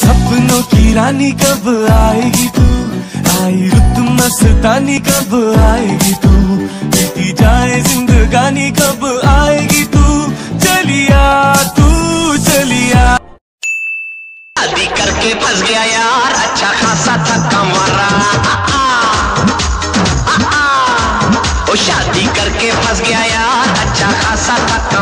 सपनों की रानी कब आएगी तू? आई रुत मस्तानी कब आएगी तू? बीती जाए जिंदगानी कब आएगी तू? चलिया तू, चलिया। शादी करके फंस गया यार अच्छा खासा थका मारा। शादी करके फंस गया यार अच्छा खासा थका